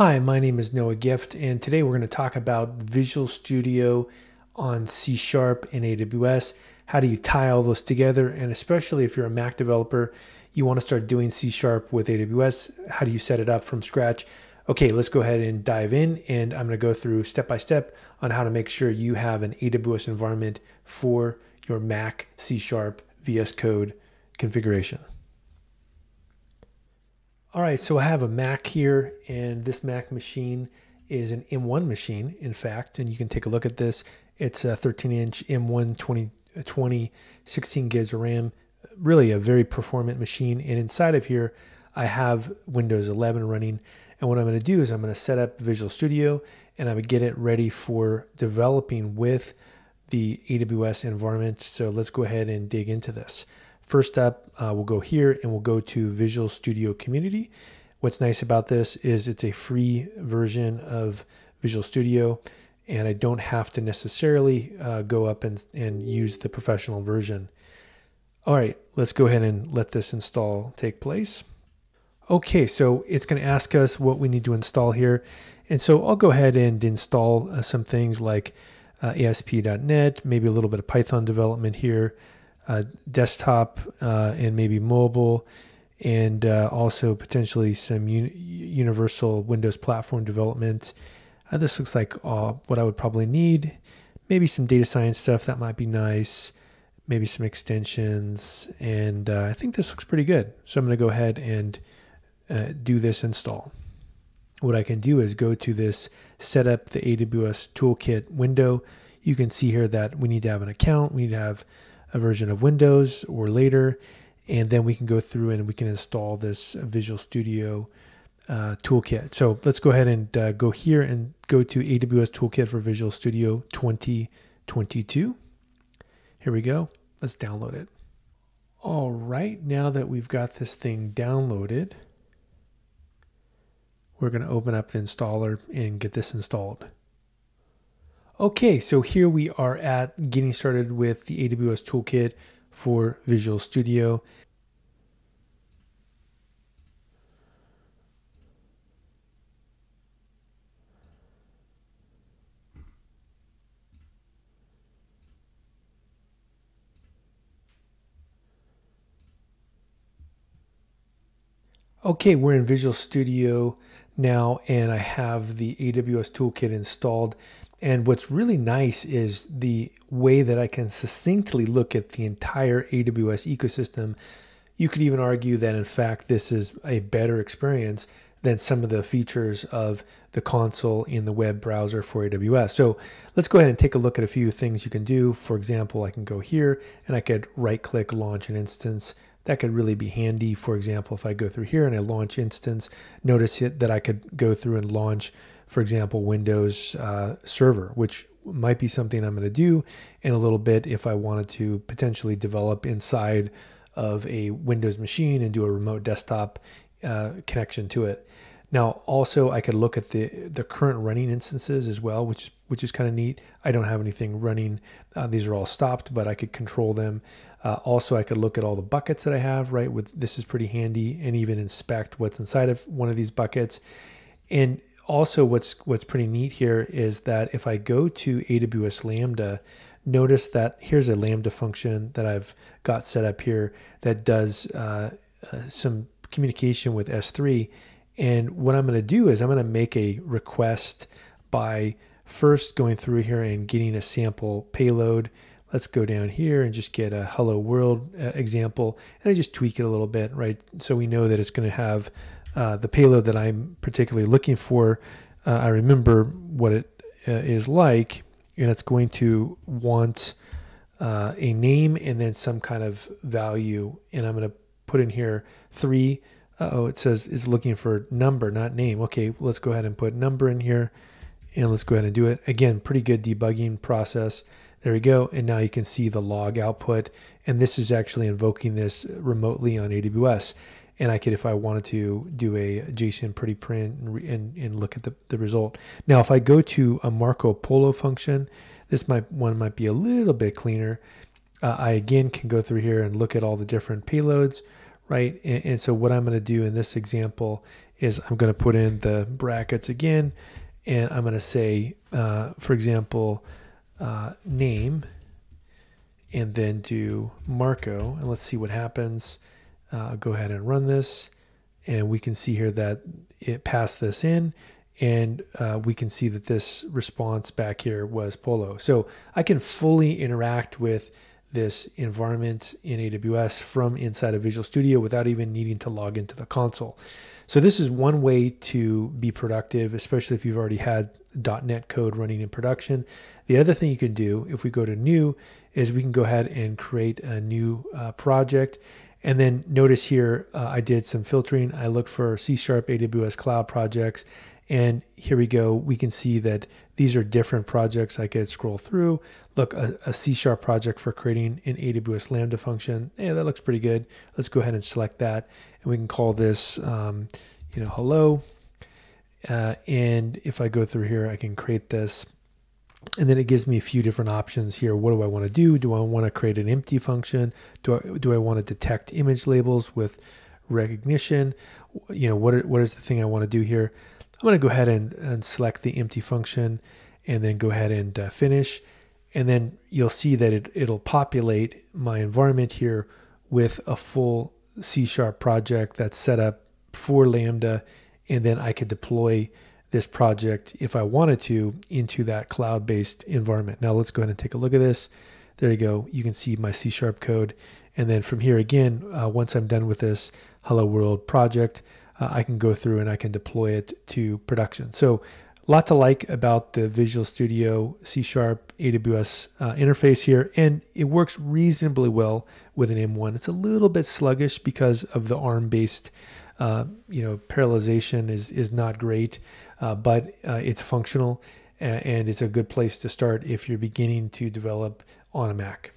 Hi, my name is Noah Gift, and today we're going to talk about Visual Studio on C Sharp and AWS. How do you tie all those together? And especially if you're a Mac developer, you want to start doing C Sharp with AWS. How do you set it up from scratch? Okay, let's go ahead and dive in, and I'm going to go through step by step on how to make sure you have an AWS environment for your Mac C Sharp VS Code configuration. All right, so I have a Mac here, and this Mac machine is an M1 machine, in fact, and you can take a look at this. It's a 13 inch M1 20, uh, 20 16 gigs of RAM, really a very performant machine. And inside of here, I have Windows 11 running. And what I'm going to do is I'm going to set up Visual Studio and going to get it ready for developing with the AWS environment. So let's go ahead and dig into this. First up, uh, we'll go here and we'll go to Visual Studio Community. What's nice about this is it's a free version of Visual Studio and I don't have to necessarily uh, go up and, and use the professional version. All right, let's go ahead and let this install take place. Okay, so it's going to ask us what we need to install here. And so I'll go ahead and install uh, some things like uh, ASP.NET, maybe a little bit of Python development here, uh, desktop uh, and maybe mobile, and uh, also potentially some un- universal Windows platform development. Uh, this looks like uh, what I would probably need. Maybe some data science stuff that might be nice. Maybe some extensions, and uh, I think this looks pretty good. So I'm going to go ahead and do this install. What I can do is go to this set up the AWS toolkit window. You can see here that we need to have an account. We need to have a version of Windows or later, and then we can go through and we can install this Visual Studio uh, toolkit. So let's go ahead and uh, go here and go to AWS Toolkit for Visual Studio 2022. Here we go. Let's download it. All right, now that we've got this thing downloaded, we're going to open up the installer and get this installed. Okay, so here we are at getting started with the AWS Toolkit for Visual Studio. Okay, we're in Visual Studio now, and I have the AWS Toolkit installed. And what's really nice is the way that I can succinctly look at the entire AWS ecosystem. You could even argue that, in fact, this is a better experience than some of the features of the console in the web browser for AWS. So let's go ahead and take a look at a few things you can do. For example, I can go here and I could right click launch an instance. That could really be handy. For example, if I go through here and I launch instance, notice that I could go through and launch for example, Windows uh, Server, which might be something I'm going to do in a little bit if I wanted to potentially develop inside of a Windows machine and do a remote desktop uh, connection to it. Now, also, I could look at the the current running instances as well, which is which is kind of neat. I don't have anything running; uh, these are all stopped, but I could control them. Uh, also, I could look at all the buckets that I have. Right, with this is pretty handy, and even inspect what's inside of one of these buckets. And also what's what's pretty neat here is that if I go to AWS Lambda, notice that here's a Lambda function that I've got set up here that does uh, uh, some communication with S3. And what I'm going to do is I'm going to make a request by first going through here and getting a sample payload. Let's go down here and just get a hello world uh, example. And I just tweak it a little bit, right? So we know that it's going to have uh, the payload that I'm particularly looking for, uh, I remember what it uh, is like, and it's going to want uh, a name and then some kind of value. And I'm going to put in here three. Oh, it says it's looking for number, not name. Okay, let's go ahead and put number in here and let's go ahead and do it. Again, pretty good debugging process. There we go. And now you can see the log output. And this is actually invoking this remotely on AWS and I could, if I wanted to, do a JSON pretty print and, and, and, look at the, the result. Now, if I go to a Marco Polo function, this might one might be a little bit cleaner. Uh, I again can go through here and look at all the different payloads, right? And, and so what I'm going to do in this example is I'm going to put in the brackets again, and I'm going to say, uh, for example, uh, name, and then do Marco, and let's see what happens. Uh, go ahead and run this, and we can see here that it passed this in, and uh, we can see that this response back here was Polo. So I can fully interact with this environment in AWS from inside of Visual Studio without even needing to log into the console. So this is one way to be productive, especially if you've already had .NET code running in production. The other thing you can do, if we go to new, is we can go ahead and create a new uh, project. And then notice here, uh, I did some filtering. I looked for C Sharp AWS Cloud projects. And here we go. We can see that these are different projects. I could scroll through. Look, a, a C Sharp project for creating an AWS Lambda function. Yeah, that looks pretty good. Let's go ahead and select that. And we can call this, um, you know, hello. Uh, and if I go through here, I can create this. And then it gives me a few different options here. What do I want to do? Do I want to create an empty function? Do I, do I want to detect image labels with Rekognition? You know, what, what is the thing I want to do here? I'm going to go ahead and, and select the empty function and then go ahead and uh, finish. And then you'll see that it, it'll populate my environment here with a full C sharp project that's set up for Lambda. And then I could deploy this project if I wanted to into that cloud based environment. Now let's go ahead and take a look at this. There you go. You can see my C sharp code. And then from here again, uh, once I'm done with this Hello World project, uh, I can go through and I can deploy it to production. So lot to like about the Visual Studio C Sharp AWS uh, interface here, and it works reasonably well with an M1. It's a little bit sluggish because of the ARM-based, uh, you know, parallelization is is not great, uh, but uh, it's functional and it's a good place to start if you're beginning to develop on a Mac.